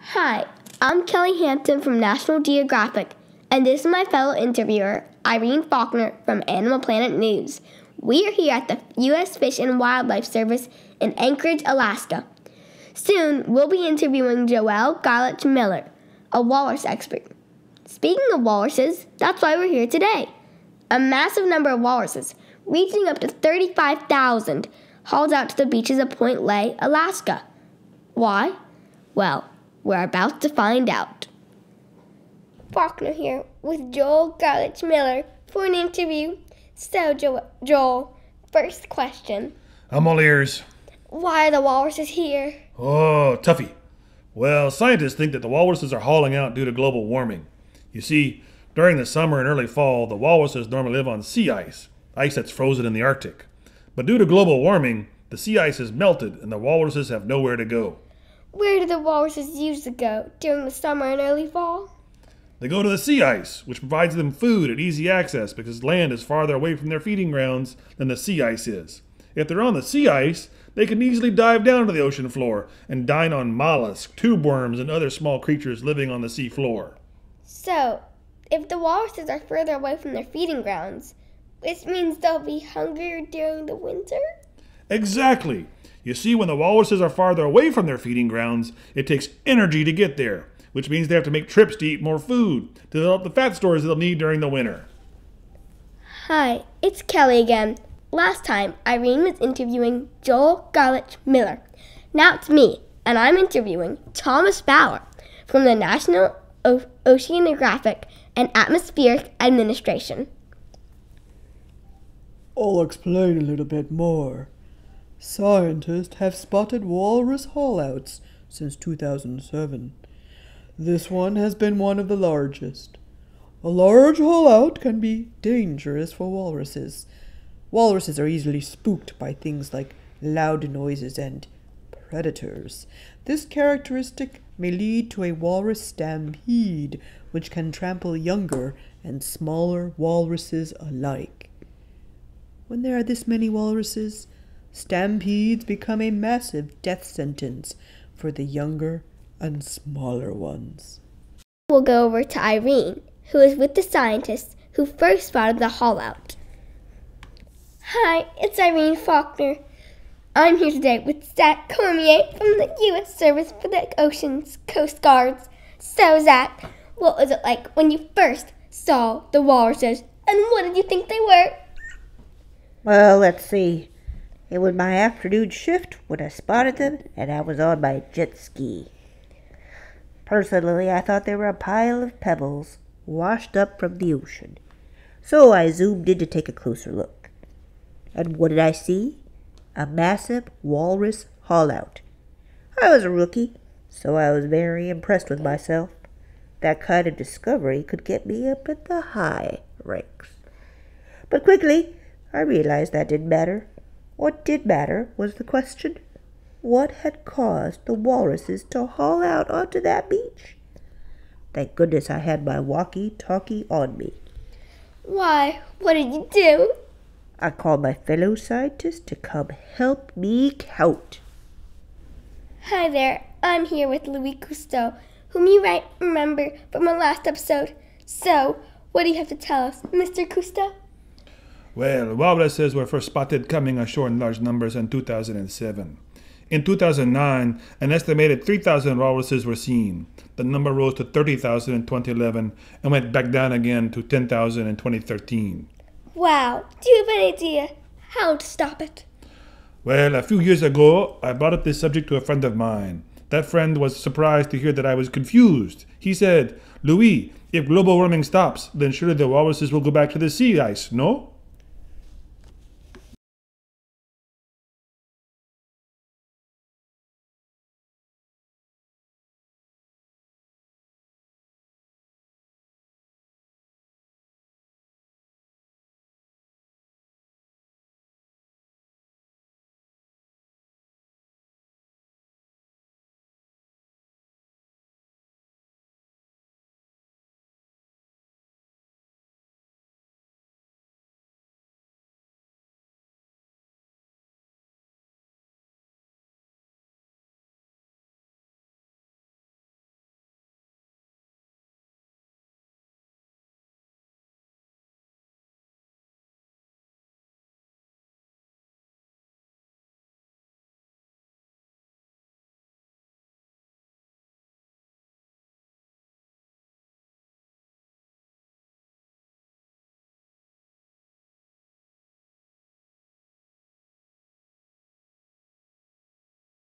Hi, I'm Kelly Hampton from National Geographic, and this is my fellow interviewer, Irene Faulkner from Animal Planet News. We are here at the U.S. Fish and Wildlife Service in Anchorage, Alaska. Soon, we'll be interviewing Joelle Garlich Miller, a walrus expert. Speaking of walruses, that's why we're here today. A massive number of walruses, reaching up to 35,000, hauled out to the beaches of Point Lay, Alaska. Why? Well, we're about to find out. Faulkner here with Joel Garlich Miller for an interview. So, jo- Joel, first question I'm all ears. Why are the walruses here? Oh, Tuffy. Well, scientists think that the walruses are hauling out due to global warming. You see, during the summer and early fall, the walruses normally live on sea ice, ice that's frozen in the Arctic. But due to global warming, the sea ice has melted and the walruses have nowhere to go. Where do the walruses usually go during the summer and early fall? They go to the sea ice, which provides them food and easy access because land is farther away from their feeding grounds than the sea ice is. If they're on the sea ice, they can easily dive down to the ocean floor and dine on mollusks, tube worms, and other small creatures living on the sea floor. So, if the walruses are further away from their feeding grounds, which means they'll be hungrier during the winter? Exactly. You see, when the walruses are farther away from their feeding grounds, it takes energy to get there, which means they have to make trips to eat more food to develop the fat stores they'll need during the winter. Hi, it's Kelly again. Last time, Irene was interviewing Joel Garlich Miller. Now it's me, and I'm interviewing Thomas Bauer from the National o- Oceanographic and Atmospheric Administration. I'll explain a little bit more. Scientists have spotted walrus haulouts since 2007. This one has been one of the largest. A large haulout can be dangerous for walruses. Walruses are easily spooked by things like loud noises and predators. This characteristic may lead to a walrus stampede, which can trample younger and smaller walruses alike. When there are this many walruses, stampedes become a massive death sentence for the younger and smaller ones. We'll go over to Irene, who is with the scientists who first spotted the haulout. Hi, it's Irene Faulkner. I'm here today with Zach Cormier from the U.S. Service for the Oceans Coast Guards. So, Zach, what was it like when you first saw the walruses, and what did you think they were? Well, let's see. It was my afternoon shift when I spotted them, and I was on my jet ski. Personally, I thought they were a pile of pebbles washed up from the ocean. So I zoomed in to take a closer look. And what did I see? A massive walrus haulout. I was a rookie, so I was very impressed with myself. That kind of discovery could get me up at the high ranks. But quickly, I realized that didn't matter. What did matter was the question what had caused the walruses to haul out onto that beach? Thank goodness I had my walkie talkie on me. Why, what did you do? I called my fellow scientists to come help me count. Hi there, I'm here with Louis Cousteau, whom you might remember from our last episode. So, what do you have to tell us, Mr. Cousteau? Well, walruses were first spotted coming ashore in large numbers in 2007. In 2009, an estimated 3,000 walruses were seen. The number rose to 30,000 in 2011 and went back down again to 10,000 in 2013. Wow, do you have any idea how to stop it? Well, a few years ago, I brought up this subject to a friend of mine. That friend was surprised to hear that I was confused. He said, Louis, if global warming stops, then surely the walruses will go back to the sea ice, no?